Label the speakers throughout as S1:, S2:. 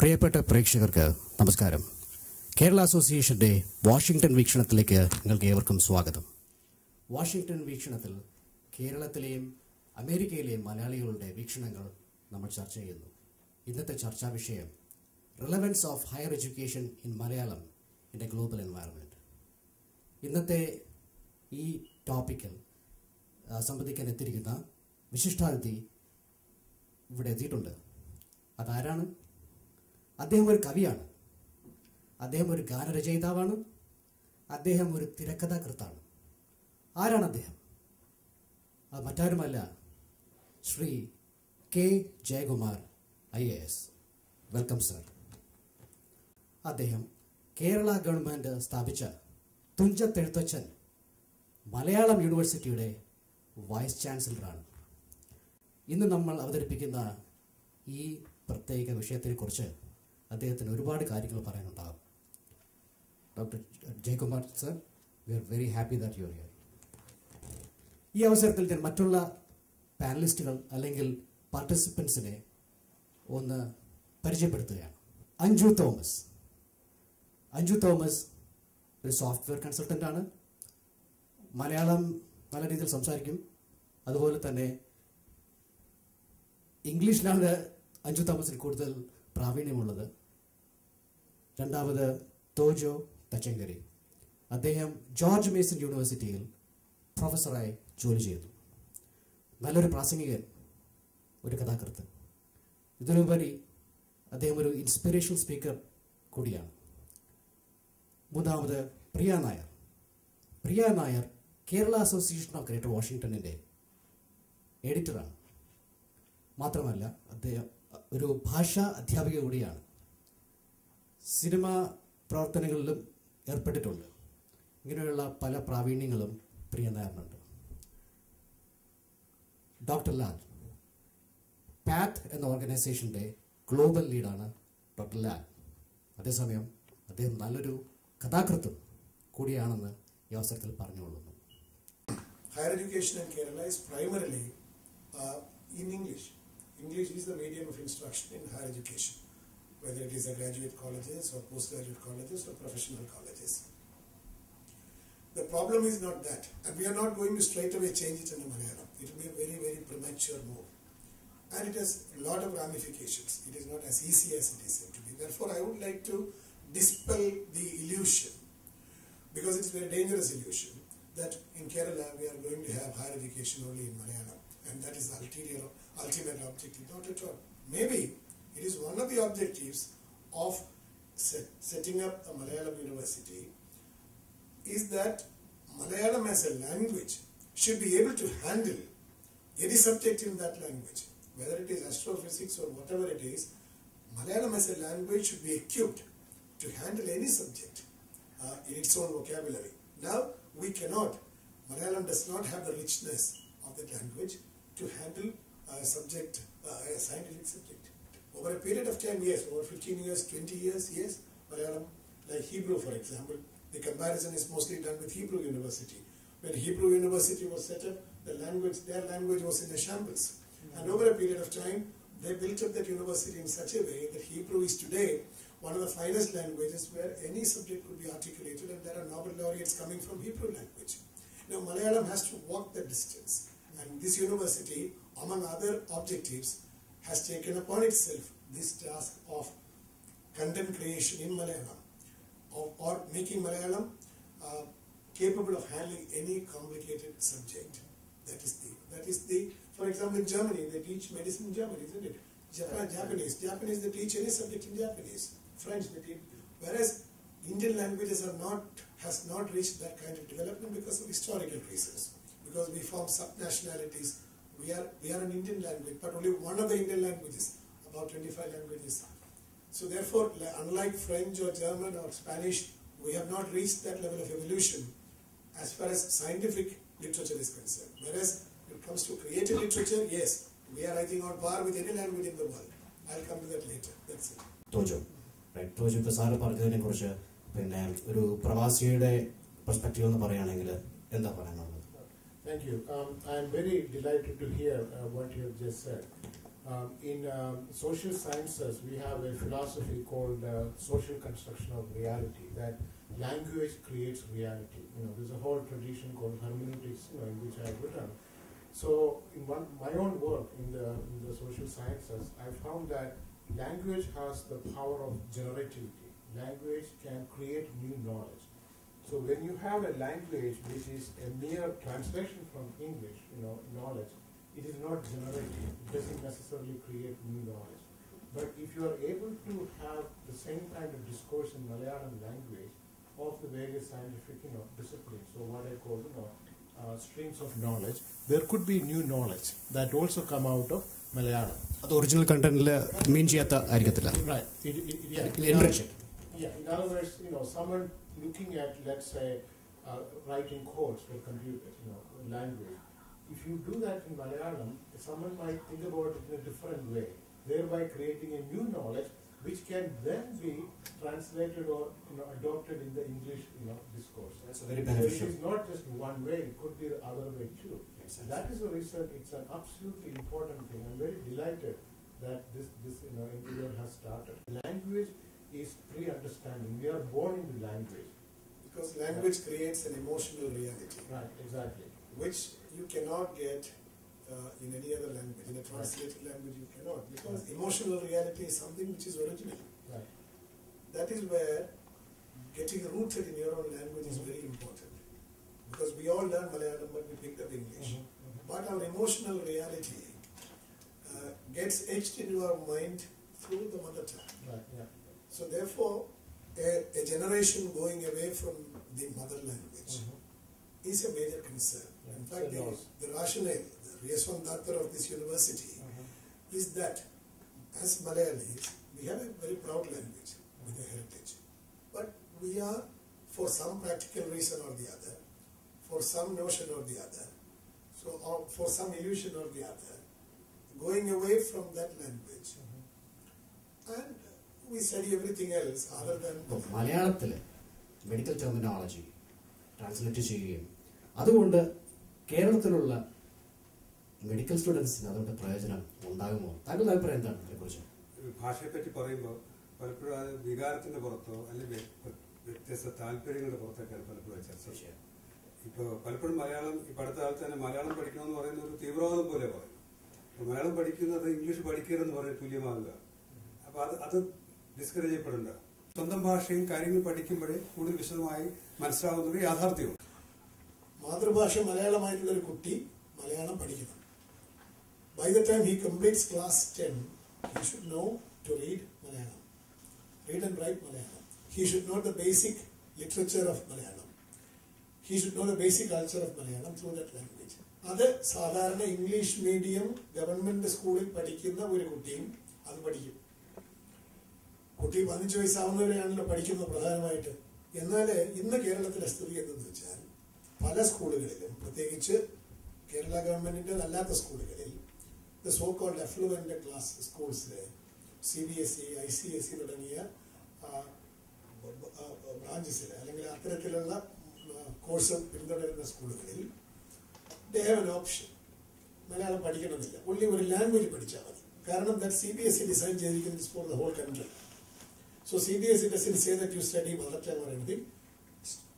S1: പ്രിയപ്പെട്ട പ്രേക്ഷകർക്ക് നമസ്കാരം. കേരള അസോസിയേഷന്റെ വാഷിംഗ്ടൺ വീക്ഷണത്തിലേക്ക് നിങ്ങൾക്ക് ഏവർക്കും സ്വാഗതം. വാഷിംഗ്ടൺ വീക്ഷണത്തിൽ കേരളത്തിലെയും അമേരിക്കയിലെയും മലയാളികളുടെ വീക്ഷണങ്ങൾ നമ്മൾ ചർച്ച ചെയ്യുന്നു. ഇന്നത്തെ ചർച്ചാ വിഷയം relevance of higher education in Malayalam in a global environment ഇന്നത്തെ ഈ ടോപ്പിക്കിൽ സംബന്ധിക്കാൻ എത്തിയിരിക്കുന്ന വിശിഷ്ടാതിഥി ഇവിടെ എത്തിയിട്ടുണ്ട്. അതാരാണ്? അദ്ദേഹം ഒരു കവിയാണ്. അദ്ദേഹം ഒരു ഗാനരചയിതാവാണ്. അദ്ദേഹം ഒരു തിരക്കഥാകൃത്താണ്. ആരാണ് അദ്ദേഹം? അത് മറ്റാരുമല്ല Shri K Jayakumar I A S. Welcome sir. അദ്ദേഹം കേരള ഗവൺമെന്റ് സ്ഥാപിച്ച തുഞ്ചത്തെഴുത്തച്ഛൻ മലയാളം യൂണിവേഴ്സിറ്റിയുടെ വൈസ് ചാൻസലറാണ്. ഇന്ന് നമ്മൾ അവതരിപ്പിക്കുന്ന ഈ പ്രത്യേക വിഷയത്തെക്കുറിച്ച് അദ്ദേഹത്തിന് ഒരുപാട് കാര്യങ്ങൾ പറയാനുണ്ടാകും. Doctor Jayakumar sir we are very happy that you here ഈ അവസരത്തിൽ ഞാൻ മറ്റുള്ള പാനലിസ്റ്റുകൾ അല്ലെങ്കിൽ പാർട്ടിസിപ്പൻസിനെ ഒന്ന് പരിചയപ്പെടുത്തുകയാണ്. അഞ്ജു തോമസ്. അഞ്ജു തോമസ് ഒരു സോഫ്റ്റ്വെയർ കൺസൾട്ടന്റ് ആണ് മലയാളം നല്ല രീതിയിൽ സംസാരിക്കും. അതുപോലെ തന്നെ ഇംഗ്ലീഷിലാണ് അഞ്ജു തോമസിന് കൂടുതൽ പ്രാവീണ്യമുള്ളത്. രണ്ടാമത് തോജോ തച്ചങ്കരി. അദ്ദേഹം ജോർജ് മേസൺ യൂണിവേഴ്സിറ്റിയിൽ പ്രൊഫസറായി ജോലി ചെയ്തു. നല്ലൊരു പ്രാസംഗികൻ ഒരു കഥാകൃത്ത്. ഇതിനുപരി അദ്ദേഹം ഒരു ഇൻസ്പിറേഷൻ സ്പീക്കർ കൂടിയാണ്. മൂന്നാമത് Priya Nair. Priya Nair Kerala association of greater വാഷിങ്ടണിന്റെ എഡിറ്ററാണ്. മാത്രമല്ല അദ്ദേഹം ഒരു ഭാഷാ അധ്യാപിക കൂടിയാണ്. സിനിമ പ്രവർത്തനങ്ങളിലും ഏർപ്പെട്ടിട്ടുണ്ട്. ഇങ്ങനെയുള്ള പല പ്രാവീണ്യങ്ങളും പ്രിയ നായറിനുണ്ട് ഡോക്ടർ ലാൽ. പാത്ത് എന്ന ഓർഗനൈസേഷന്റെ ഗ്ലോബൽ ലീഡാണ് ഡോക്ടർ ലാൽ. അതേസമയം അദ്ദേഹം നല്ലൊരു കഥാകൃത്തും കൂടിയാണെന്ന് ഈ അവസരത്തിൽ പറഞ്ഞുകൊള്ളുന്നു.
S2: Higher education in Kerala is primarily uh, in English. English is the medium of instruction in higher education, whether it is the graduate colleges or postgraduate colleges or professional colleges. The problem is not that, and we are not going to straight away change it into Malayalam. It will be a very, very premature move. And it has a lot of ramifications. It is not as easy as it is said to be. Therefore, I would like to dispel the illusion because it's a very dangerous illusion that in Kerala we are going to have higher education only in Malayalam and that is the ulterior, ultimate objective. Not at all. Maybe it is one of the objectives of set, setting up a Malayalam university is that Malayalam as a language should be able to handle any subject in that language, whether it is astrophysics or whatever it is. Malayalam as a language should be equipped to handle any subject uh, in its own vocabulary. Now, we cannot, Malayalam does not have the richness of that language to handle a subject, uh, a scientific subject. Over a period of time, yes, over 15 years, 20 years, yes, Malayalam, like Hebrew, for example, the comparison is mostly done with Hebrew University. When Hebrew University was set up, the language, their language was in a shambles. And over a period of time, they built up that university in such a way that Hebrew is today one of the finest languages where any subject could be articulated and there are Nobel laureates coming from Hebrew language. Now Malayalam has to walk that distance and this university, among other objectives, has taken upon itself this task of content creation in Malayalam or, or making Malayalam uh, capable of handling any complicated subject. That is the, that is the, for example in Germany, they teach medicine in Germany, isn't it? Japan, Japanese, Japanese they teach any subject in Japanese. French they whereas Indian languages are not, has not reached that kind of development because of historical reasons. Because we form sub-nationalities, we are, we are an Indian language, but only one of the Indian languages, about 25 languages. So therefore, unlike French or German or Spanish, we have not reached that level of evolution as far as scientific literature is concerned. Whereas when it comes to creative literature, yes, we are I think on par with any language in the world. I'll come to that later. That's it.
S1: തോജോ right തോജോ ഇപ്പോൾ sir പറഞ്ഞതിനെ കുറിച്ച് പിന്നെ ഒരു പ്രവാസിയുടെ perspective എന്ന് പറയുകയാണെങ്കിൽ എന്താ പറയാനുള്ളത്
S3: Thank you. Um, I'm very delighted to hear uh, what you have just said. Um, in um, social sciences, we have a philosophy called uh, social construction of reality, that language creates reality. You know, there's a whole tradition called hermeneutics, you know, in which I have written. So, in one, my own work in the, in the social sciences, I found that language has the power of generativity. Language can create new knowledge. So when you have a language which is a mere translation from English, you know, knowledge, it is not generative. It doesn't necessarily create new knowledge. But if you are able to have the same kind of discourse in Malayalam language of the various scientific, you know, disciplines, so what I call, you know, uh, streams of knowledge, there could be new knowledge that also come out of Malayalam.
S1: അത് original കണ്ടന്റിൽ മീൻ ചെയ്യാത്ത ആയിരിക്കത്തില്ല
S3: Right. It, it, it- yeah.
S1: Enrich it.
S3: Yeah, in other words, you know, someone looking at, let's say, uh, writing codes for computers, you know, language. If you do that in Malayalam, someone might think about it in a different way, thereby creating a new knowledge which can then be translated or you know adopted in the English you know discourse.
S1: That's very
S3: So
S1: beneficial.
S3: it is not just one way; it could be the other way too. That is the reason it's an absolutely important thing. I'm very delighted that this, this you know, endeavor has started. Language is pre-understanding. We are born into language.
S2: Because language creates an emotional reality,
S3: Right, exactly.
S2: which you cannot get uh, in any other language. In a translated language, you cannot. Because emotional reality is something which is original.
S3: Right.
S2: That is where getting rooted in your own language is very important. Because we all learn Malayalam, but we picked up English. But our emotional reality uh, gets etched into our mind through the mother tongue.
S3: Right, yeah.
S2: So therefore, a, a generation going away from the mother language is a major concern.
S3: Yeah,
S2: In fact, the, the rationale, the reason doctor of this university is that as Malayalis, we have a very proud language with a heritage. But we are, for some practical reason or the other, for some notion or the other, so or for some illusion or the other, going away from that language. And we study everything else other than
S1: ഇപ്പോൾ മലയാളത്തിൽ medical terminology translate ചെയ്യുകയും അതുകൊണ്ട് കേരളത്തിലുള്ള medical സ്റ്റുഡൻസിന് അതുകൊണ്ട് പ്രയോജനം ഉണ്ടാകുമോ? താങ്കളുടെ അഭിപ്രായം എന്താണ് അതിനെക്കുറിച്ച്?
S4: ഭാഷയെപ്പറ്റി പറയുമ്പോൾ പലപ്പോഴും അത് വികാരത്തിന്റെ പുറത്തോ അല്ലെങ്കിൽ വ്യ- വ്യത്യസ്ത താല്പര്യങ്ങളുടെ പുറത്തൊക്കെയാണ് പലപ്പോഴും ചർച്ച ചെയ്യുക ഇപ്പോൾ പലപ്പോഴും മലയാളം ഈ അടുത്ത കാലത്ത് തന്നെ മലയാളം പഠിക്കണമെന്ന് പറയുന്ന ഒരു തീവ്രവാദം പോലെ പറയും. മലയാളം പഠിക്കുന്നത് ഇംഗ്ലീഷ് പഠിക്കരുതെന്ന് പറയും തുല്യമാകുക. അപ്പോൾ അത് അത് ഡിസ്കറേജ് ചെയ്യപ്പെടേണ്ട സ്വന്തം ഭാഷയും കാര്യങ്ങൾ പഠിക്കുമ്പോഴേ കൂടുതൽ വിശദമായി മനസ്സിലാവുന്ന ഒരു യാഥാർത്ഥ്യവും.
S2: മാതൃഭാഷ മലയാളമായിട്ടുള്ള ഒരു കുട്ടി മലയാളം പഠിക്കണം by the time he completes class ten he should know to read Malayalam. Read and write Malayalam. He should not the basic literature of Malayalam. He should know the basic culture of Malayalam through that language അത് സാധാരണ English medium government സ്കൂളിൽ പഠിക്കുന്ന ഒരു കുട്ടിയും അത് പഠിക്കും. കുട്ടി പതിനഞ്ച് വയസ്സാവുന്നവരെയാണല്ലോ പഠിക്കുന്നത് പ്രധാനമായിട്ട്. എന്നാൽ ഇന്ന് കേരളത്തിലെ സ്ഥിതി എന്തെന്ന് വെച്ചാൽ പല സ്കൂളുകളിലും പ്രത്യേകിച്ച് കേരള ഗവൺമെന്റിന്റെ അല്ലാത്ത സ്കൂളുകളിൽ the so called affluent class സ്കൂൾസിൽ C B S E I C S E തുടങ്ങിയ ബ്രാഞ്ചസിൽ അല്ലെങ്കിൽ അത്തരത്തിലുള്ള കോഴ്സ് പിന്തുടരുന്ന സ്കൂളുകളിൽ ദേ ഹാവ് ഓപ്ഷൻ മലയാളം പഠിക്കണമെന്നില്ല. ഒള്ളി ഒരു ലാംഗ്വേജ് പഠിച്ചാൽ മതി. കാരണം that C B S E design ചെയ്തിരിക്കുന്ന school the whole country so C B S E doesn't say that you study mother tongue or anything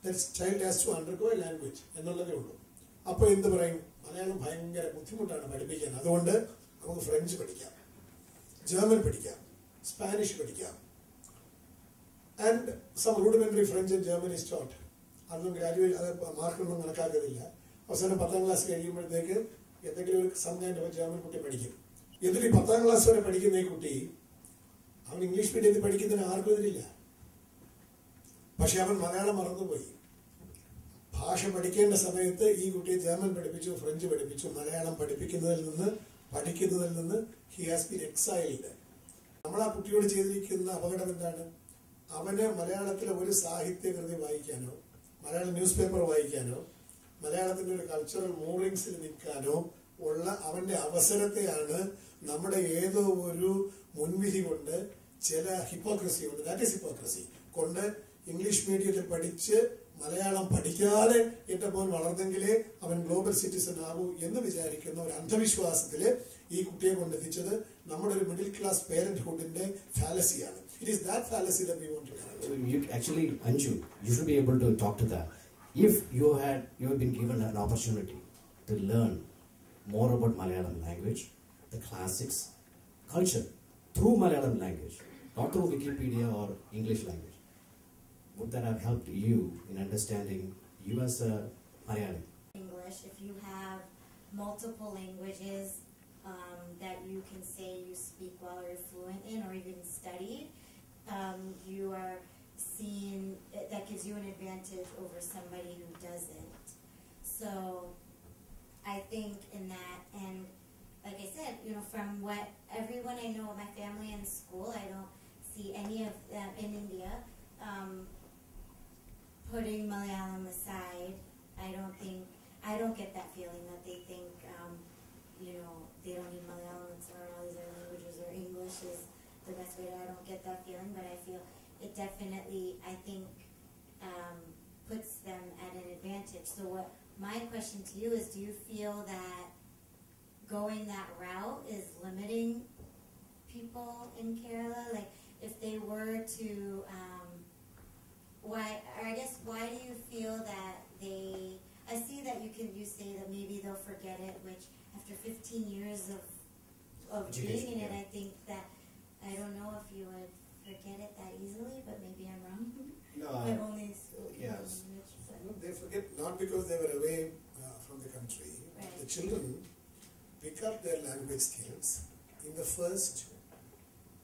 S2: that child has to undergo a language എന്നുള്ളതേ ഉള്ളൂ. അപ്പോൾ എന്ത് പറയും? മലയാളം ഭയങ്കര ബുദ്ധിമുട്ടാണ് പഠിപ്പിക്കാൻ. അതുകൊണ്ട് നമുക്ക് ഫ്രഞ്ച് പഠിക്കാം. ജർമ്മൻ പഠിക്കാം. സ്പാനിഷ് പഠിക്കാം. And some rudimentary French and German is അതൊന്നും ഗ്രാജുവേറ്റ് അത് മാർക്കൊന്നും കണക്കാക്കുന്നില്ല. അവസാനം പത്താം ക്ലാസ് കഴിയുമ്പോഴത്തേക്ക് എന്തെങ്കിലും ഒരു സം കൈൻഡ് ഓഫ് ജർമ്മൻ കുട്ടി പഠിക്കും. എന്നിട്ട് ഈ പത്താം ക്ലാസ് വരെ പഠിക്കുന്ന ഈ കുട്ടി അവൻ ഇംഗ്ലീഷ് മീഡിയത്തിൽ പഠിക്കുന്നതിന് ആർക്കും എതിരില്ല. പക്ഷെ അവൻ മലയാളം മറന്നുപോയി. ഭാഷ പഠിക്കേണ്ട സമയത്ത് ഈ കുട്ടിയെ ജർമ്മൻ പഠിപ്പിച്ചു ഫ്രഞ്ച് പഠിപ്പിച്ചു മലയാളം പഠിപ്പിക്കുന്നതിൽ നിന്ന് പഠിക്കുന്നതിൽ നിന്ന് ഹി ഹാസ് ബീൻ എക്സൈൽഡ് നമ്മൾ ആ കുട്ടിയോട് ചെയ്തിരിക്കുന്ന അപകടം എന്താണ്? അവന് മലയാളത്തിലെ ഒരു സാഹിത്യകൃതി വായിക്കാനോ മലയാള ന്യൂസ് പേപ്പർ വായിക്കാനോ മലയാളത്തിന്റെ ഒരു കൾച്ചറൽ മൂവിങ്സിൽ നിൽക്കാനോ ഉള്ള അവന്റെ അവസരത്തെയാണ് നമ്മുടെ ഏതോ ഒരു മുൻവിധി കൊണ്ട് ചില ഹിപ്പോക്രസി കൊണ്ട് ദാറ്റ് ഈസ് ഹിപ്പോക്രസി കൊണ്ട് ഇംഗ്ലീഷ് മീഡിയത്തിൽ പഠിച്ച് മലയാളം പഠിക്കാതെ മോൻ വളർന്നെങ്കിലേ അവൻ ഗ്ലോബൽ സിറ്റിസൺ ആകൂ എന്ന് വിചാരിക്കുന്ന ഒരു അന്ധവിശ്വാസത്തിൽ ഈ കുട്ടിയെ കൊണ്ടെത്തിച്ചത് നമ്മുടെ ഒരു മിഡിൽ ക്ലാസ് പേരന്റ്ഹുഡിന്റെ ഫാലസിയാണ് It is that fallacy that we want to
S1: correct. You, actually, Anju, you should be able to talk to that. If you had you had been given an opportunity to learn more about Malayalam language, the classics, culture through Malayalam language, not through Wikipedia or English language, would that have helped you in understanding you as a Malayalam?
S5: English, if you have multiple languages um, that you can say you speak well or you're fluent in or even studied, um, you are seen, that gives you an advantage over somebody who doesn't. So I think in that, and like I said, you know, from what everyone I know, my family and school, I don't see any of them in India um, putting Malayalam aside. I don't think I don't get that feeling that they think um, you know they don't need Malayalam learn all these other languages or English is the best way. To, I don't get that feeling, but I feel it definitely I think um, puts them at an advantage. So what my question to you is: Do you feel that going that route is limiting people in Kerala? Like if they were to um, why or I guess why do you feel that they I see that you can you say that maybe they'll forget it, which after fifteen years of of being in it. I think that I don't know if you would forget it that easily, but maybe I'm wrong.
S1: No,
S5: I've only spoken
S1: yes.
S5: language, but
S2: No, they forget not because they were away uh, from the country.
S5: Right.
S2: The children pick up their language skills in the first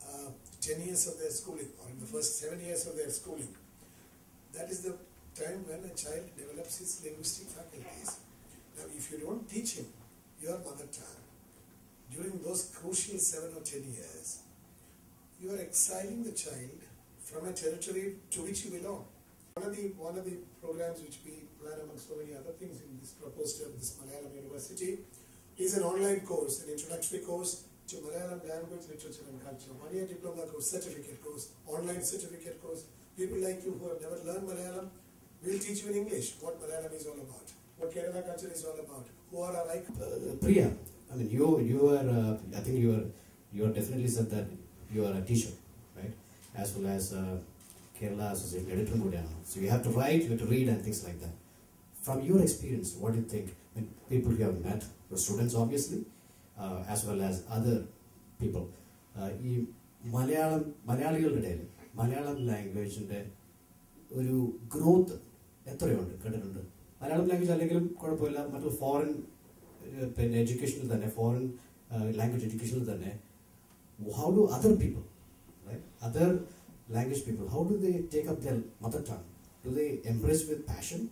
S2: uh, 10 years of their schooling or in the first 7 years of their schooling. That is the time when a child develops his linguistic faculties. Now, if you don't teach him your mother tongue during those crucial 7 or 10 years, exiling the child from a territory to which you belong. One of the one of the programs which we plan among so many other things in this proposed of this Malayalam University is an online course, an introductory course to Malayalam language, literature and culture. One year diploma course, certificate course, online certificate course. People like you who have never learned Malayalam, we'll teach you in English what Malayalam is all about, what Kerala culture is all about, who are our icons.
S1: Uh, Priya, I mean, you you are. Uh, I think you are. You are definitely said that you are a teacher? As well as uh, Kerala Association editor കൂടിയാണ്. So you have to write, you have to read, and things like that. From your experience, what do you think? I mean, people you have met, the students obviously, uh, as well as other people. Uh, ഈ മലയാളം മലയാളികളുടെ ഇടയിൽ മലയാളം ലാംഗ്വേജിന്റെ ഒരു growth എത്രയുണ്ട് കണ്ടിട്ടുണ്ട് Malayalam language അല്ലെങ്കിലും കുഴപ്പമില്ല മറ്റു foreign പിന്നെ എഡ്യൂക്കേഷനിൽ തന്നെ ഫോറിൻ ലാംഗ്വേജ് എഡ്യൂക്കേഷനിൽ തന്നെ how do other people right? Other language people, how do they take up their
S6: mother tongue? Do they embrace with passion?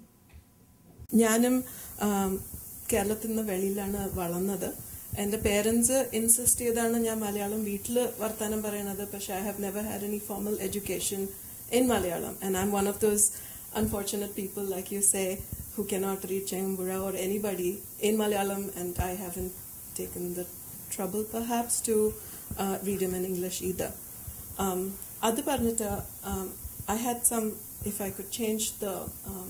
S6: And the parents insist that I am Malayalam. Vartanam Pasha, I have never had any formal education in Malayalam. And I'm one of those unfortunate people, like you say, who cannot read Changampuzha or anybody in Malayalam. And I haven't taken the trouble, perhaps, to uh, read him in English either. അത് പറഞ്ഞിട്ട് um, I had some, if I could change the, um,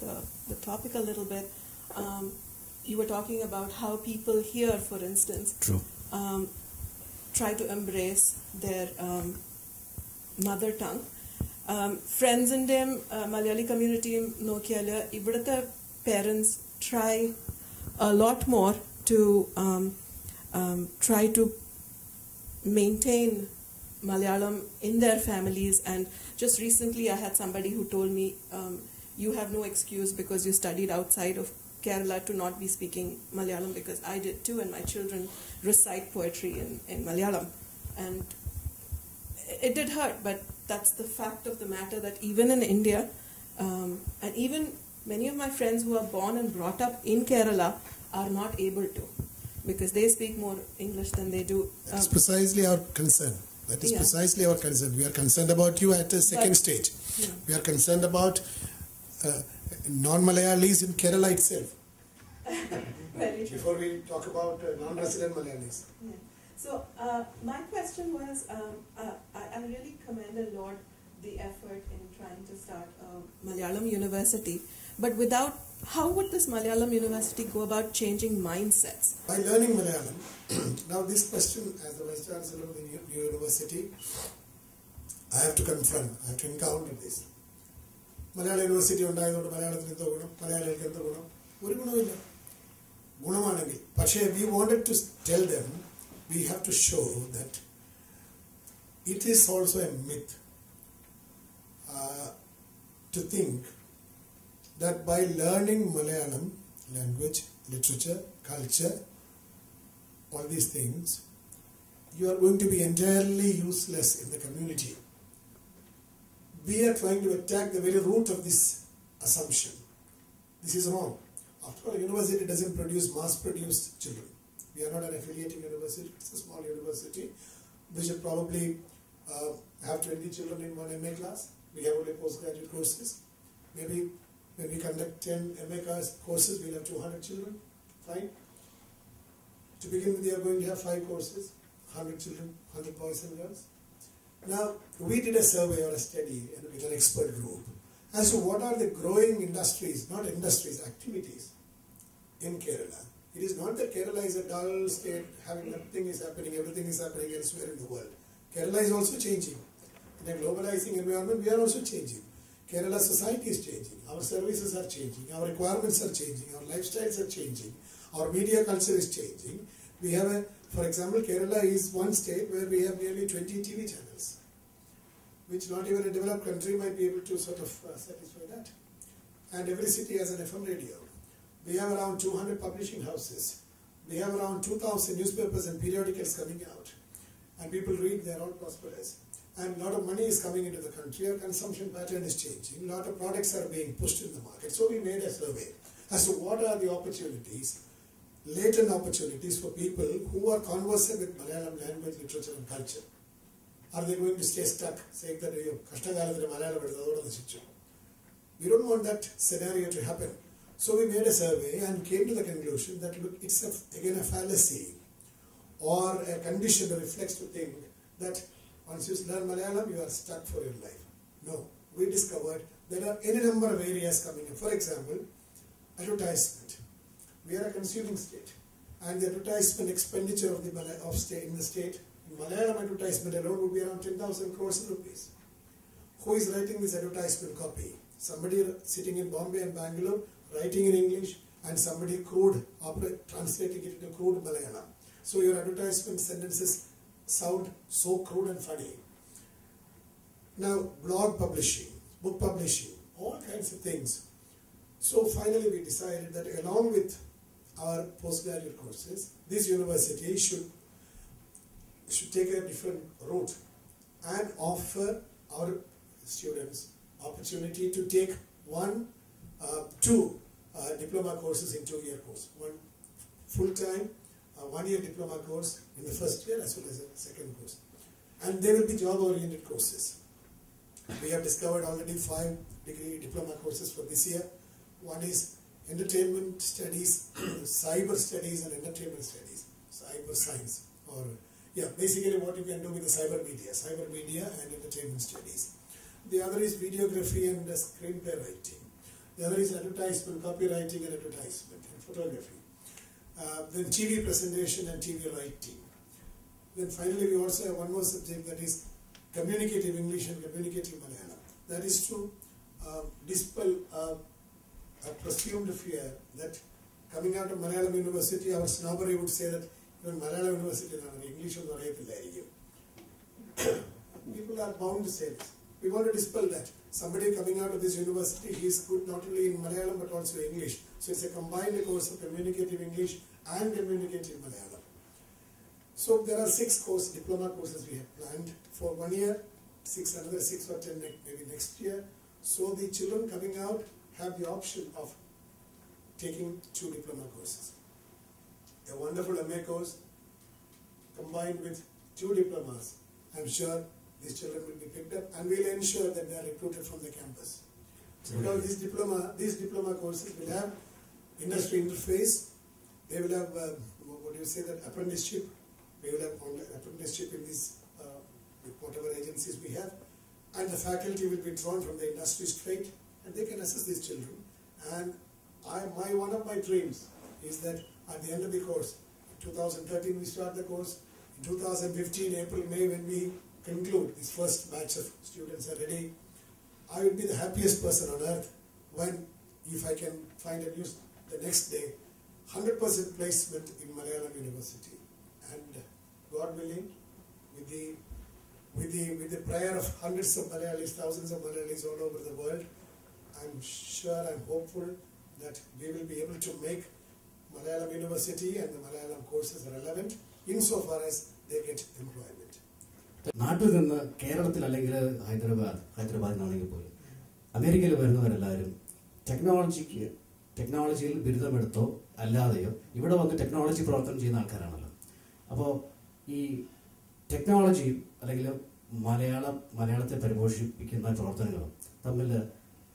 S6: the, the topic a little bit, um, you were talking about how people here, for instance,
S1: True.
S6: um, try to embrace their um, mother tongue. Um, ഫ്രണ്ട്സിൻ്റെയും Malayali കമ്മ്യൂണിറ്റിയും നോക്കിയാൽ ഇവിടുത്തെ parents try a lot more to um, um, try to maintain Malayalam in their families. And just recently, I had somebody who told me, um, "You have no excuse because you studied outside of Kerala to not be speaking Malayalam because I did too, and my children recite poetry in, in Malayalam." And it did hurt, but that's the fact of the matter that even in India, um, and even many of my friends who are born and brought up in Kerala are not able to because they speak more English than they do.
S2: That's
S6: um,
S2: precisely our concern. That is
S6: Yeah.
S2: precisely our concern. We are concerned about you at a second
S6: But-
S2: stage.
S6: Yeah.
S2: We are concerned about uh, non-Malayalis in Kerala itself. Before we talk about uh, non-resident Malayalis.
S6: Yeah. So uh, my question was, um, uh, I, I really commend a lot the effort in trying to start a Malayalam university, but without how would this Malayalam university go about changing mindsets?
S2: By learning Malayalam, now this question, as the Vice Chancellor of the new, new university, I have to confront, I have to encounter this. Malayala university ഉണ്ടായതുകൊണ്ട് മലയാളത്തിന് എന്തോ ഗുണം മലയാളികൾക്ക് എന്തോ ഗുണം ഒരു ഗുണമില്ല ഗുണമാണെങ്കിൽ പക്ഷേ V wanted to tell them we have to show that it is also A myth to think that by learning Malayalam language, literature, culture, all these things, you are going to be entirely useless in the community. We are trying to attack the very root of this assumption. This is wrong. After all, university doesn't produce mass-produced children. We are not an affiliating university. It's a small university. We should probably uh, have 20 children in one MA class. We have only postgraduate courses. Maybe when we conduct 10 MA courses, we'll have 200 children. Fine. To begin with, we are going to have five courses, 100 children, 100 boys and girls. Now, we did a survey or a study with an expert group as to what are the growing industries, not industries, activities in Kerala. It is not that Kerala is a dull state, having nothing is happening, everything is happening elsewhere in the world. Kerala is also changing. In a globalizing environment, we are also changing. Kerala society is changing. Our services are changing. Our requirements are changing. Our lifestyles are changing. Our media culture is changing. We have a, for example, Kerala is one state where we have nearly 20 TV channels, which not even a developed country might be able to sort of uh, satisfy that. And every city has an FM radio. We have around 200 publishing houses. We have around 2,000 newspapers and periodicals coming out. And people read, they're all prosperous and a lot of money is coming into the country, our consumption pattern is changing, a lot of products are being pushed in the market. So we made a survey as to what are the opportunities, latent opportunities for people who are conversant with Malayalam language, literature and culture. Are they going to stay stuck, saying that you Kashtagaladra Malayalam We don't want that scenario to happen. So we made a survey and came to the conclusion that look, it's a, again a fallacy or a condition that reflects to think that once you learn Malayalam, you are stuck for your life. No. We discovered there are any number of areas coming in. For example, advertisement. We are a consuming state. And the advertisement expenditure of the of state in the state, in Malayalam advertisement alone would be around 10,000 crores rupees. Who is writing this advertisement copy? Somebody sitting in Bombay and Bangalore, writing in English, and somebody crude, translating it into crude Malayalam. So your advertisement sentences sound so crude and funny. Now, blog publishing, book publishing, all kinds of things. So finally we decided that along with our postgraduate courses, this university should, should take a different route and offer our students opportunity to take one, uh, two uh, diploma courses in two-year course. One full-time a one-year diploma course in the first year as well as a second course. And they will be job-oriented courses. We have discovered already five degree diploma courses for this year. One is entertainment studies, cyber studies and entertainment studies, cyber science or yeah, basically what you can do with the cyber media, cyber media and entertainment studies. The other is videography and screenplay writing. The other is advertisement, copywriting and advertisement and photography. Uh, then TV presentation and TV writing. Then finally we also have one more subject that is communicative English and communicative Malayalam. That is to uh, dispel uh, a presumed fear that coming out of Malayalam University our snobbery would say that even Malayalam University is English is not People are bound to say this. We want to dispel that. Somebody coming out of this university, he is good not only in Malayalam but also English. So it's a combined course of communicative English and communicative Malayalam. So there are six course diploma courses we have planned for one year, six another six or ten maybe next year. So the children coming out have the option of taking two diploma courses. A wonderful MA course combined with two diplomas. I'm sure these children will be picked up and we'll ensure that they are recruited from the campus. Because this diploma, these diploma courses will have industry interface, they will have, uh, what do you say, that apprenticeship, we will have apprenticeship in these, uh, whatever agencies we have, and the faculty will be drawn from the industry straight, and they can assist these children. And I, my one of my dreams is that at the end of the course, 2013 we start the course. In 2015 April May when we conclude this first batch of students are ready, I will be the happiest person on earth when if I can find a news the next day, 100% placement in Malayalam University, and God willing, with the with the with the prayer of hundreds of Malayalis, thousands of Malayalis all over the world, I'm sure, I'm hopeful that we will be able to make Malayalam University and the Malayalam courses relevant insofar as they get employment.
S1: നാട്ടിൽ നിന്ന് കേരളത്തിൽ അല്ലെങ്കിൽ ഹൈദരാബാദ് ഹൈദരാബാദിനാണെങ്കിൽ പോലും അമേരിക്കയിൽ വരുന്നവരെല്ലാവരും ടെക്നോളജിക്ക് ടെക്നോളജിയിൽ ബിരുദമെടുത്തോ അല്ലാതെയോ ഇവിടെ വന്ന് ടെക്നോളജി പ്രവർത്തനം ചെയ്യുന്ന ആൾക്കാരാണല്ലോ. അപ്പോൾ ഈ ടെക്നോളജിയും അല്ലെങ്കിൽ മലയാളം മലയാളത്തെ പരിപോഷിപ്പിക്കുന്ന പ്രവർത്തനങ്ങളും തമ്മിൽ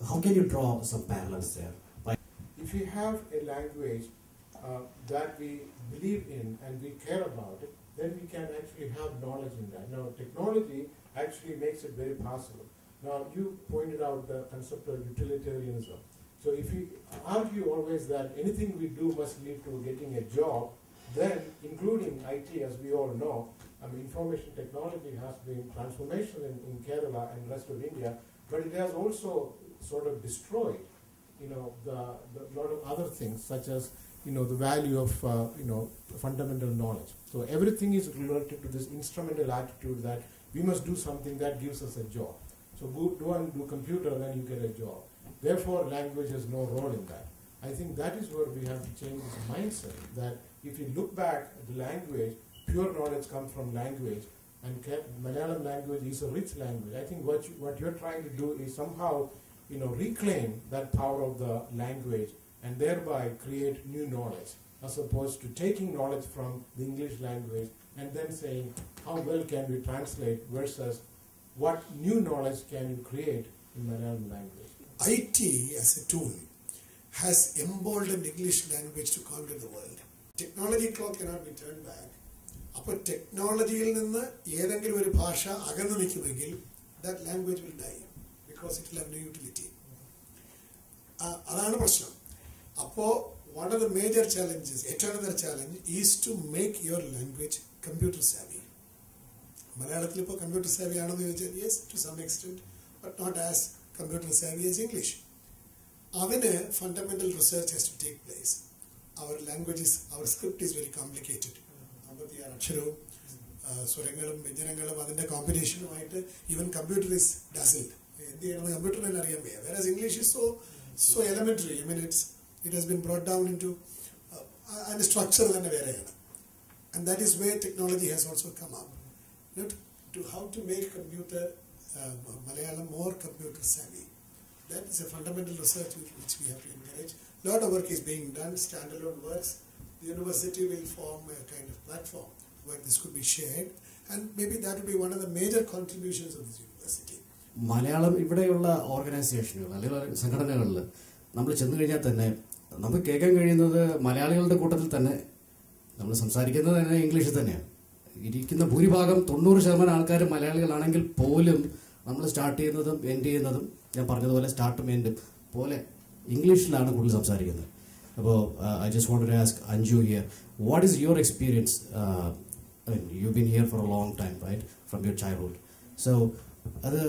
S1: how can you draw some parallels there
S3: If we have a language uh, that we believe in and we care about it, then we can actually have knowledge in that. Now, technology actually makes it very possible. Now, you pointed out the concept of utilitarianism. So, if we argue always that anything we do must lead to getting a job, then, including IT, as we all know, I mean, information technology has been transformational in, in Kerala and rest of India, but it has also sort of destroyed you know, the, the lot of other things such as, you know, the value of, uh, you know, fundamental knowledge. So everything is related to this instrumental attitude that we must do something that gives us a job. So go, and do computer, then you get a job. Therefore, language has no role in that. I think that is where we have to change this mindset that if you look back at the language, pure knowledge comes from language, and Malayalam language is a rich language. I think what you, what you're trying to do is somehow, you know, reclaim that power of the language and thereby create new knowledge, as opposed to taking knowledge from the English language and then saying how well can we translate versus what new knowledge can you create in Malayalam language.
S2: IT as a tool has emboldened English language to conquer the world. Technology clock cannot be turned back. അപ്പോൾ ടെക്നോളജിയിൽ നിന്ന് ഏതെങ്കിലും ഒരു ഭാഷ അകന്നു നിൽക്കുമെങ്കിൽ that language will die because it have no utility അതാണ് പ്രശ്നം അപ്പോൾ one of the major challenges ഏറ്റവും another challenge is to make your language computer Xavi മലയാളത്തിൽ ഇപ്പോൾ കമ്പ്യൂട്ടർ സാവി ആണെന്ന് ചോദിച്ചാൽ yes to some extent but not as computer Xavi as English അതിന് fundamental research has to take place our languages our script is very complicated അമ്പത്തിയാറ് അക്ഷരവും ആ, സ്വരങ്ങളും വ്യഞ്ജനങ്ങളും അതിന്റെ കോമ്പിനേഷനുമായിട്ട് even computer is ഡസിൽഡ് എന്ത് ചെയ്യണമെന്ന് കമ്പ്യൂട്ടറിന് അറിയാൻ വയ്യ വേറെ English is so so elementary I mean it's it has bin brought down in to അതിന്റെ structure തന്നെ വേറെയാണ് and that is where technology has also come up. Not to how to make computer uh, Malayalam more computer savvy. That is a fundamental research which, which we have to encourage. A lot of work is being done, standalone works. The university will form a kind of platform where this could be shared, and maybe that will be one of the major contributions of this university.
S1: Malayalam ഇവിടെയുള്ള ഓർഗനൈസേഷനുകൾ അല്ലെങ്കിൽ സംഘടനകളിൽ നമ്മൾ ചെന്ന് കഴിഞ്ഞാൽ തന്നെ നമുക്ക് കേൾക്കാൻ കഴിയുന്നത് മലയാളികളുടെ കൂട്ടത്തിൽ തന്നെ നമ്മൾ സംസാരിക്കുന്നത് തന്നെ ഇംഗ്ലീഷിൽ തന്നെയാണ്. ഇരിക്കുന്ന ഭൂരിഭാഗം തൊണ്ണൂറ് ശതമാനം ആൾക്കാർ മലയാളികളാണെങ്കിൽ പോലും നമ്മൾ സ്റ്റാർട്ട് ചെയ്യുന്നതും എൻഡ് ചെയ്യുന്നതും ഞാൻ പറഞ്ഞതുപോലെ സ്റ്റാർട്ടും എൻഡും പോലെ ഇംഗ്ലീഷിലാണ് കൂടുതൽ സംസാരിക്കുന്നത്. അപ്പോൾ I just want to ask Anju here what is your experience you been here for a long time right from your childhood so അത്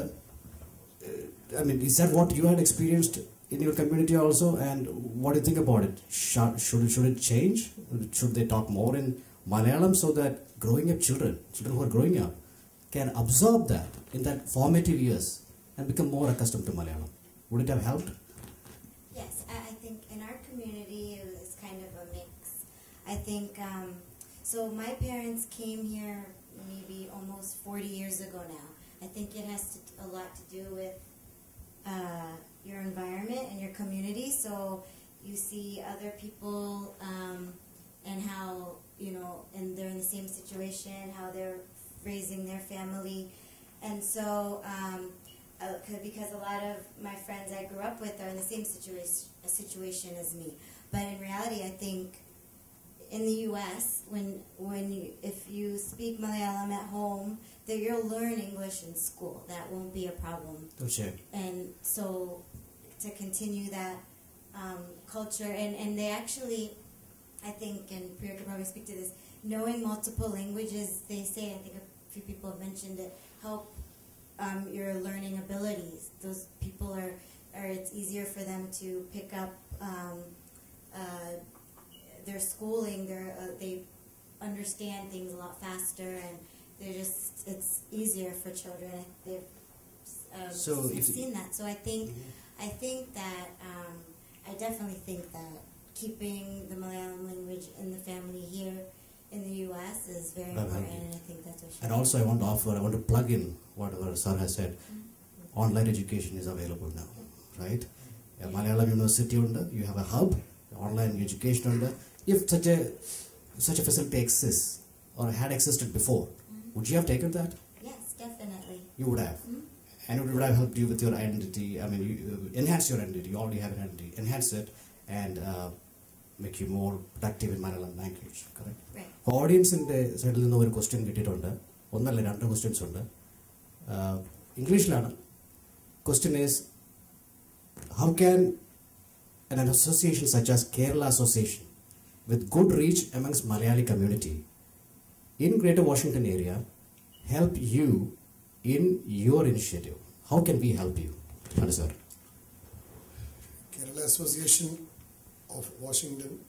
S1: I mean is that what you had experienced in your community also? And what do you think about it? Should, should, should it change? Should they talk more in Malayalam so that growing up children, children who are growing up, can absorb that in that formative years and become more accustomed to Malayalam? Would it have helped?
S5: Yes, I, think in our community it's kind of a mix. I think, um, so my parents came here maybe almost 40 years ago now. I think it has to, a lot to do with uh, your environment and your community. So you see other people um, and how, you know, and they're in the same situation, how they're raising their family. And so, um, uh, 'cause- because a lot of my friends I grew up with are in the same situation, situation as me. But in reality, I think in the U.S., when when you, if you speak Malayalam at home, that you'll learn English in school. That won't be a problem.
S1: Okay.
S5: And so to continue that um, culture, and, and they actually, I think, and Priya could probably speak to this, knowing multiple languages, they say, I think a few people have mentioned it, help um, your learning abilities. Those people are, are, it's easier for them to pick up um, uh, their schooling, their, uh, they understand things a lot faster and they're just it's easier for children. They've um,
S1: So
S5: seen that. So I think I think that um, I definitely think that keeping the Malayalam language in the family here in the U.S. is very important, and I think that's what.
S1: And also, I want to offer, I want to plug in whatever Sir has said. Online education is available now, right? Yeah, Malayalam University under, you have a hub, online education under. If such a such a facility exists or had existed before, would you have taken that?
S5: Yes, definitely.
S1: You would have,
S5: Mhm.
S1: and it would have helped you with your identity. I mean, you, uh, enhance your identity. You already have an identity. Enhance it and uh, make you more productive in Malayalam language. Correct.
S5: Right.
S1: ഓഡിയൻസിൻ്റെ സൈഡിൽ നിന്ന് ഒരു question കിട്ടിയിട്ടുണ്ട് ഒന്നല്ല രണ്ട് questions ഉണ്ട് ഇംഗ്ലീഷിലാണ് question is how can an association such as Kerala Association with good reach amongst Malayali community in Greater Washington area help you in your initiative? How can we help you? Sir.
S2: Kerala Association of Washington,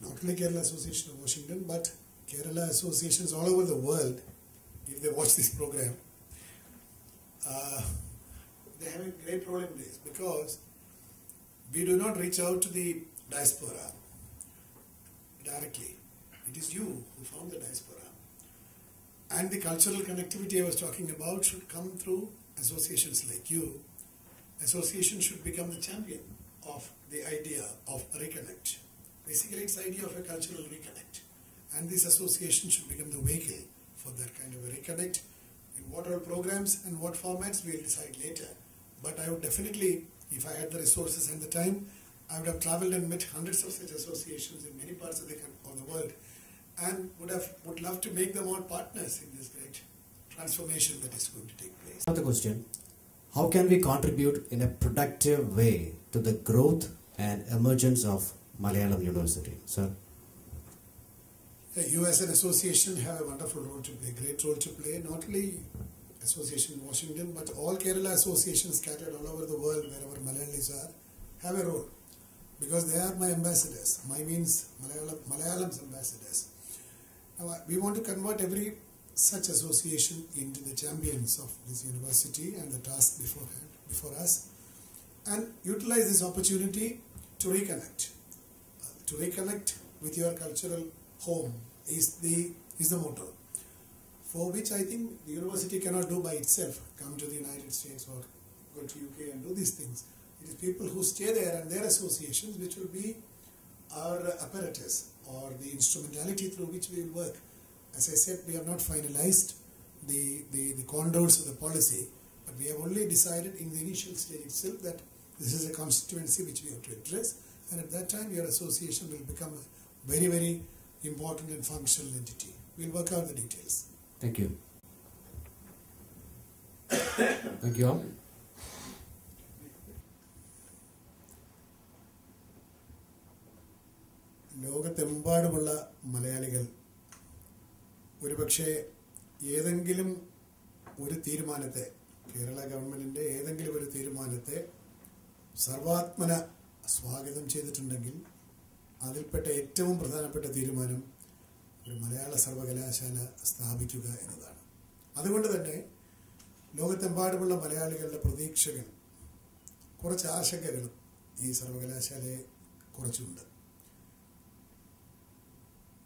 S2: not only Kerala Association of Washington, but Kerala associations all over the world, if they watch this program, uh, they have a great role in this because we do not reach out to the diaspora directly. It is you who found the diaspora. And the cultural connectivity I was talking about should come through associations like you. Association should become the champion of the idea of reconnect. Basically, it's the idea of a cultural reconnect. And this association should become the vehicle for that kind of a reconnect. In what all programs and what formats we'll decide later. But I would definitely, if I had the resources and the time, I would have traveled and met hundreds of such associations in many parts of the, of the world and would have would love to make them all partners in this great transformation that is going to take place.
S1: Another question. How can we contribute in a productive way to the growth and emergence of Malayalam University? Sir.
S2: You as an association have a wonderful role to play, great role to play, not only Association in Washington, but all Kerala associations scattered all over the world, wherever Malayalis are, have a role. Because they are my ambassadors. My means Malayalam, Malayalam's ambassadors. We want to convert every such association into the champions of this university and the task beforehand, before us, and utilize this opportunity to reconnect. Uh, to reconnect with your cultural home is the is the motto. For which I think the university cannot do by itself. Come to the United States or go to UK and do these things. It is people who stay there and their associations which will be our apparatus or the instrumentality through which we will work. As I said, we have not finalized the, the, the contours of the policy, but we have only decided in the initial stage itself that this is a constituency which we have to address, and at that time your association will become a very, very important and functional entity. We'll work out the details.
S1: Thank you. Thank you all.
S2: ലോകത്തെമ്പാടുമുള്ള മലയാളികൾ ഒരുപക്ഷെ ഏതെങ്കിലും ഒരു തീരുമാനത്തെ കേരള ഗവൺമെന്റിന്റെ ഏതെങ്കിലും ഒരു തീരുമാനത്തെ സർവാത്മന സ്വാഗതം ചെയ്തിട്ടുണ്ടെങ്കിൽ അതിൽപ്പെട്ട ഏറ്റവും പ്രധാനപ്പെട്ട തീരുമാനം ഒരു മലയാള സർവകലാശാല സ്ഥാപിക്കുക എന്നതാണ്. അതുകൊണ്ട് തന്നെ ലോകത്തെമ്പാടുമുള്ള മലയാളികളുടെ പ്രതീക്ഷകൾ കുറച്ച് ആശങ്കകളും ഈ സർവകലാശാലയെ കുറിച്ചുണ്ട്.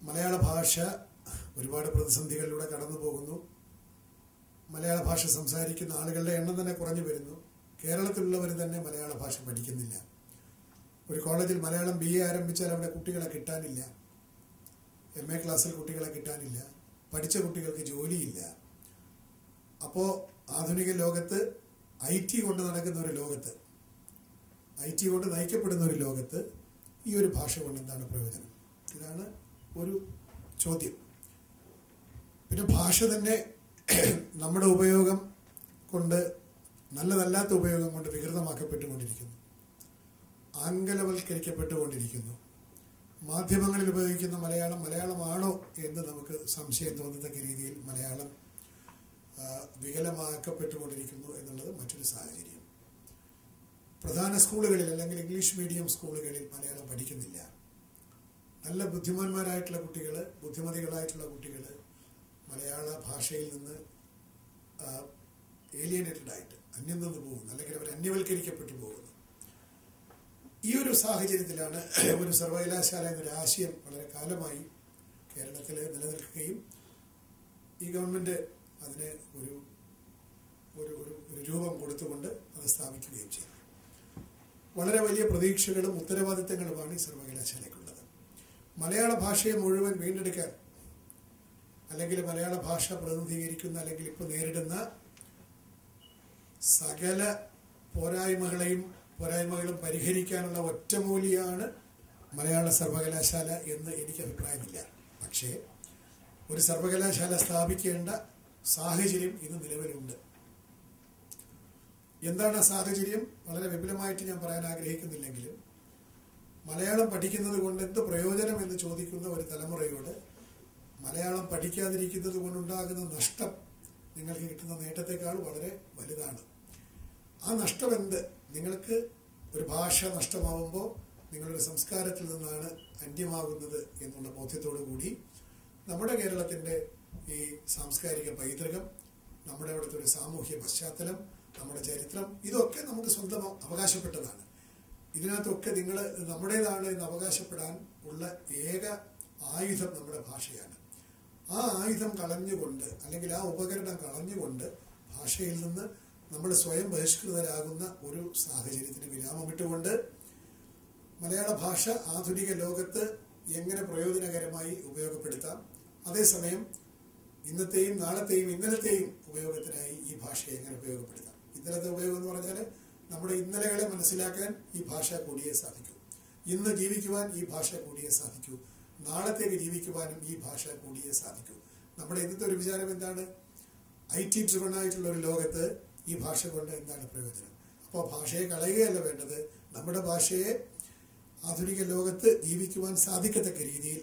S2: മലയാള ഭാഷ ഒരുപാട് പ്രതിസന്ധികളിലൂടെ കടന്നു പോകുന്നു. മലയാള ഭാഷ സംസാരിക്കുന്ന ആളുകളുടെ എണ്ണം തന്നെ കുറഞ്ഞു വരുന്നു. കേരളത്തിലുള്ളവർ തന്നെ മലയാള ഭാഷ പഠിക്കുന്നില്ല. ഒരു കോളേജിൽ മലയാളം ബി എ ആരംഭിച്ചാൽ അവിടെ കുട്ടികളെ കിട്ടാനില്ല. എം എ ക്ലാസ്സിൽ കുട്ടികളെ കിട്ടാനില്ല. പഠിച്ച കുട്ടികൾക്ക് ജോലിയില്ല. അപ്പോൾ ആധുനിക ലോകത്ത് ഐ ടി കൊണ്ട് നടക്കുന്ന ഒരു ലോകത്ത് ഐ ടി കൊണ്ട് നയിക്കപ്പെടുന്ന ഒരു ലോകത്ത് ഈ ഒരു ഭാഷ കൊണ്ട് എന്താണ് പ്രയോജനം? ഇതാണ് ഒരു ചോദ്യം. പിന്നെ ഭാഷ തന്നെ നമ്മുടെ ഉപയോഗം കൊണ്ട് നല്ലതല്ലാത്ത ഉപയോഗം കൊണ്ട് വികൃതമാക്കപ്പെട്ടുകൊണ്ടിരിക്കുന്നു. ആംഗലവൽക്കരിക്കപ്പെട്ടുകൊണ്ടിരിക്കുന്നു. മാധ്യമങ്ങളിൽ ഉപയോഗിക്കുന്ന മലയാളം മലയാളമാണോ എന്ന് നമുക്ക് സംശയം തോന്നത്തക്ക രീതിയിൽ മലയാളം വികലമാക്കപ്പെട്ടുകൊണ്ടിരിക്കുന്നു എന്നുള്ളത് മറ്റൊരു സാഹചര്യം. പ്രധാന സ്കൂളുകളിൽ അല്ലെങ്കിൽ ഇംഗ്ലീഷ് മീഡിയം സ്കൂളുകളിൽ മലയാളം പഠിക്കുന്നില്ല. നല്ല ബുദ്ധിമാന്മാരായിട്ടുള്ള കുട്ടികൾ ബുദ്ധിമതികളായിട്ടുള്ള കുട്ടികൾ മലയാള ഭാഷയിൽ നിന്ന് ഏലിയനേറ്റഡ് ആയിട്ട് അന്യം നിന്ന് പോകുന്നു. അല്ലെങ്കിൽ അവർ അന്യവൽക്കരിക്കപ്പെട്ടു പോകുന്നു. ഈ ഒരു സാഹചര്യത്തിലാണ് ഒരു സർവകലാശാല എന്നൊരു ആശയം വളരെ കാലമായി കേരളത്തിൽ നിലനിൽക്കുകയും ഈ ഗവൺമെന്റ് അതിന് ഒരു ഒരു ഒരു രൂപം കൊടുത്തുകൊണ്ട് അത് സ്ഥാപിക്കുകയും ചെയ്തു. വളരെ വലിയ പ്രതീക്ഷകളും ഉത്തരവാദിത്തങ്ങളുമാണ് ഈ സർവകലാശാലയ്ക്കുള്ളത് മലയാള ഭാഷയെ മുഴുവൻ വീണ്ടെടുക്കാൻ അല്ലെങ്കിൽ മലയാള ഭാഷ പ്രതിനിധീകരിക്കുന്ന അല്ലെങ്കിൽ ഇപ്പോൾ നേരിടുന്ന സകല പോരായ്മകളെയും പോരായ്മകളും പരിഹരിക്കാനുള്ള ഒറ്റമൂലിയാണ് മലയാള സർവകലാശാല എന്ന് എനിക്ക് അഭിപ്രായമില്ല. പക്ഷേ ഒരു സർവകലാശാല സ്ഥാപിക്കേണ്ട സാഹചര്യം ഇന്ന് നിലവിലുണ്ട്. എന്താണ് ആ സാഹചര്യം? വളരെ വിപുലമായിട്ട് ഞാൻ പറയാൻ ആഗ്രഹിക്കുന്നില്ലെങ്കിലും മലയാളം പഠിക്കുന്നത് കൊണ്ട് എന്ത് പ്രയോജനം എന്ന് ചോദിക്കുന്ന ഒരു തലമുറയോട് മലയാളം പഠിക്കാതിരിക്കുന്നത് കൊണ്ടുണ്ടാകുന്ന നഷ്ടം നിങ്ങൾക്ക് കിട്ടുന്ന നേട്ടത്തെക്കാൾ വളരെ വലുതാണ്. ആ നഷ്ടം എന്ത്? നിങ്ങൾക്ക് ഒരു ഭാഷ നഷ്ടമാവുമ്പോൾ നിങ്ങളുടെ സംസ്കാരത്തിൽ നിന്നാണ് അന്യമാകുന്നത് എന്നുള്ള ബോധ്യത്തോടു കൂടി നമ്മുടെ കേരളത്തിന്റെ ഈ സാംസ്കാരിക പൈതൃകം നമ്മുടെ അവിടുത്തെ ഒരു സാമൂഹ്യ പശ്ചാത്തലം നമ്മുടെ ചരിത്രം ഇതൊക്കെ നമുക്ക് സ്വന്തം അവകാശപ്പെട്ടതാണ്. ഇതിനകത്തൊക്കെ നിങ്ങൾ നമ്മുടേതാണ് എന്ന് അവകാശപ്പെടാൻ ഉള്ള ഏക ആയുധം നമ്മുടെ ഭാഷയാണ്. ആ ആയുധം കളഞ്ഞുകൊണ്ട് അല്ലെങ്കിൽ ആ ഉപകരണം കളഞ്ഞുകൊണ്ട് ഭാഷയിൽ നിന്ന് നമ്മൾ സ്വയം ബഹിഷ്കൃതരാകുന്ന ഒരു സാഹചര്യത്തിന് വിരാമമിട്ടുകൊണ്ട് മലയാള ഭാഷ ആധുനിക ലോകത്ത് എങ്ങനെ പ്രയോജനകരമായി ഉപയോഗപ്പെടുത്താം അതേസമയം ഇന്നത്തെയും നാളത്തെയും ഇന്നലത്തെയും ഉപയോഗത്തിനായി ഈ ഭാഷയെ എങ്ങനെ ഉപയോഗപ്പെടുത്താം. ഇന്നലത്തെ ഉപയോഗം എന്ന് പറഞ്ഞാൽ നമ്മുടെ ഇന്നലകളെ മനസ്സിലാക്കാൻ ഈ ഭാഷ കൂടിയേ സാധിക്കൂ. ഇന്ന് ജീവിക്കുവാൻ ഈ ഭാഷ കൂടിയേ സാധിക്കൂ. നാളത്തേക്ക് ജീവിക്കുവാനും ഈ ഭാഷ കൂടിയേ സാധിക്കൂ. നമ്മുടെ ഇന്നത്തെ ഒരു വിചാരം എന്താണ്? ഐ ടി ഡ്രിവണായിട്ടുള്ള ഒരു ലോകത്ത് ഈ ഭാഷ കൊണ്ട് എന്താണ് പ്രയോജനം? അപ്പോൾ ഭാഷയെ കളയുകയല്ല വേണ്ടത്. നമ്മുടെ ഭാഷയെ ആധുനിക ലോകത്ത് ജീവിക്കുവാൻ സാധിക്കത്തക്ക രീതിയിൽ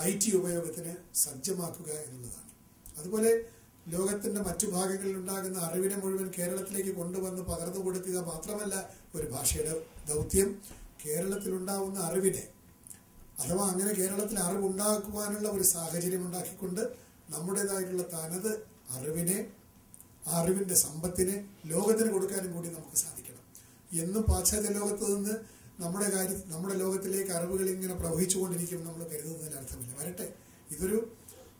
S2: ഐ ടി ഉപയോഗത്തിന് സജ്ജമാക്കുക എന്നുള്ളതാണ്. അതുപോലെ ലോകത്തിന്റെ മറ്റു ഭാഗങ്ങളിൽ ഉണ്ടാകുന്ന അറിവിനെ മുഴുവൻ കേരളത്തിലേക്ക് കൊണ്ടുവന്ന് പകർന്നു കൊടുക്കുക മാത്രമല്ല ഒരു ഭാഷയുടെ ദൗത്യം കേരളത്തിലുണ്ടാവുന്ന അറിവിനെ അഥവാ അങ്ങനെ കേരളത്തിൽ അറിവുണ്ടാക്കുവാനുള്ള ഒരു സാഹചര്യം ഉണ്ടാക്കിക്കൊണ്ട് നമ്മുടേതായിട്ടുള്ള തനത് അറിവിനെ ആ അറിവിന്റെ സമ്പത്തിനെ ലോകത്തിന് കൊടുക്കാനും കൂടി നമുക്ക് സാധിക്കണം. എന്നും പാശ്ചാത്യ ലോകത്ത് നിന്ന് നമ്മുടെ കാര്യ നമ്മുടെ ലോകത്തിലേക്ക് അറിവുകൾ ഇങ്ങനെ പ്രവഹിച്ചുകൊണ്ടിരിക്കും നമ്മൾ കരുതുന്നതിൽ അർത്ഥമില്ല. വരട്ടെ ഇതൊരു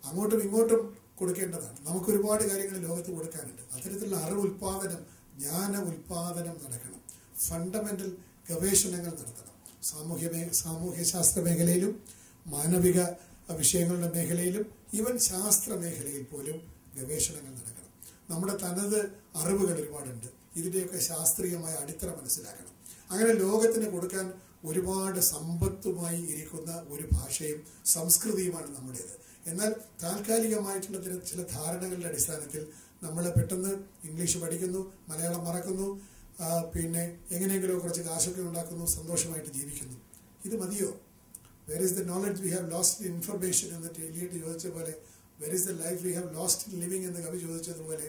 S2: അങ്ങോട്ടും ഇങ്ങോട്ടും കൊടുക്കേണ്ടതാണ്. നമുക്ക് ഒരുപാട് കാര്യങ്ങൾ ലോകത്ത് കൊടുക്കാനുണ്ട്. അത്തരത്തിലുള്ള അറിവ് ഉൽപാദനം ജ്ഞാന ഉൽപാദനം നടക്കണം. ഫണ്ടമെന്റൽ ഗവേഷണങ്ങൾ നടത്തണം. സാമൂഹ്യ ശാസ്ത്ര മേഖലയിലും മാനവിക വിഷയങ്ങളുടെ മേഖലയിലും ഈവൻ ശാസ്ത്ര മേഖലയിൽ പോലും ഗവേഷണങ്ങൾ നടക്കണം. നമ്മുടെ തനത് അറിവുകൾ ഒരുപാടുണ്ട്. ഇതിന്റെയൊക്കെ ശാസ്ത്രീയമായ അടിത്തറ മനസ്സിലാക്കണം. അങ്ങനെ ലോകത്തിന് കൊടുക്കാൻ ഒരുപാട് സമ്പത്തുമായി ഇരിക്കുന്ന ഒരു ഭാഷയും സംസ്കൃതിയുമാണ് നമ്മുടേത്. എന്നാൽ താൽക്കാലികമായിട്ടുള്ള ചില ധാരണകളുടെ അടിസ്ഥാനത്തിൽ നമ്മൾ പെട്ടെന്ന് ഇംഗ്ലീഷ് പഠിക്കുന്നു മലയാളം മറക്കുന്നു പിന്നെ എങ്ങനെയെങ്കിലും കുറച്ച് കാശൊക്കെ ഉണ്ടാക്കുന്നു സന്തോഷമായിട്ട് ജീവിക്കുന്നു. ഇത് മതിയോ? Where is the knowledge we have lost in information എന്നിട്ട് എലിയട്ട് ചോദിച്ച പോലെ where is the life we have lost in living എന്ന് കവി ചോദിച്ചതുപോലെ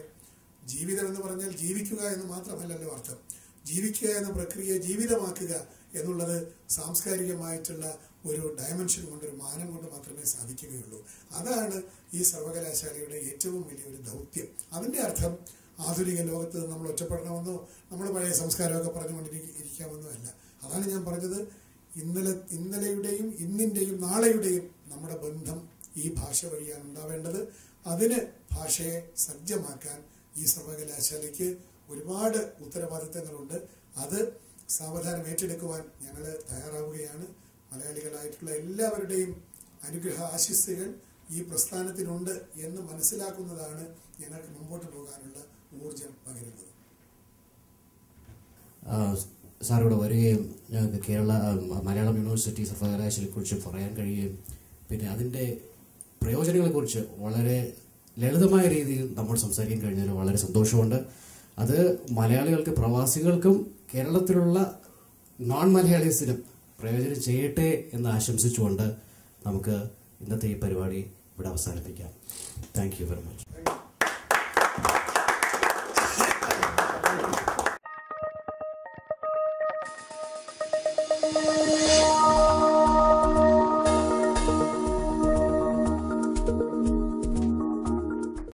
S2: ജീവിതം എന്ന് പറഞ്ഞാൽ ജീവിക്കുക എന്ന് മാത്രമല്ലല്ലോ അർത്ഥം. ജീവിക്കുക എന്ന പ്രക്രിയയെ ജീവിതമാക്കുക എന്നുള്ളത് സാംസ്കാരികമായിട്ടുള്ള ഒരു ഡയമെൻഷൻ കൊണ്ട് ഒരു മാനം കൊണ്ട് മാത്രമേ സാധിക്കുകയുള്ളൂ. അതാണ് ഈ സർവകലാശാലയുടെ ഏറ്റവും വലിയൊരു ദൗത്യം. അതിന്റെ അർത്ഥം ആധുനിക ലോകത്ത് നമ്മൾ ഒറ്റപ്പെടണമെന്നോ നമ്മൾ പഴയ സംസ്കാരമൊക്കെ പറഞ്ഞുകൊണ്ടിരിക്കാമെന്നോ അല്ല. അതാണ് ഞാൻ പറഞ്ഞത്. ഇന്നലെ ഇന്നലെയുടെയും ഇന്നിന്റെയും നാളെയുടെയും നമ്മുടെ ബന്ധം ഈ ഭാഷ വഴിയാണ് ഉണ്ടാവേണ്ടത്. അതിന് ഭാഷയെ സജ്ജമാക്കാൻ ഈ സർവകലാശാലയ്ക്ക് ഒരുപാട് ഉത്തരവാദിത്തങ്ങളുണ്ട്. അത് സാവധാനം ഏറ്റെടുക്കുവാൻ ഞങ്ങൾ തയ്യാറാവുകയാണ്. മലയാളികളായിട്ടുള്ള എല്ലാവരുടെയും അനുഗ്രഹ ആശിസ്സുകൾ ഈ പ്രസ്ഥാനത്തിനുണ്ട് എന്ന് മനസ്സിലാക്കുന്നതാണ് ഞങ്ങൾക്ക് മുമ്പോട്ട് പോകാനുള്ള ഊർജം പകരുന്നത്.
S1: സാർ വരികയും ഞങ്ങൾക്ക് കേരള മലയാളം യൂണിവേഴ്സിറ്റി സർവകലാശാലയെക്കുറിച്ച് പറയാൻ കഴിയുകയും പിന്നെ അതിന്റെ പ്രയോജനങ്ങളെക്കുറിച്ച് വളരെ ലളിതമായ രീതിയിൽ നമ്മൾ സംസാരിക്കാൻ കഴിഞ്ഞതിൽ വളരെ സന്തോഷമുണ്ട്. അത് മലയാളികൾക്ക് പ്രവാസികൾക്കും കേരളത്തിലുള്ള നോൺ മലയാളീസിനും പ്രയോജനം ചെയ്യട്ടെ എന്ന് ആശംസിച്ചുകൊണ്ട് നമുക്ക് ഇന്നത്തെ ഈ പരിപാടി ഇവിടെ അവസാനിപ്പിക്കാം താങ്ക് വെരി മച്ച്.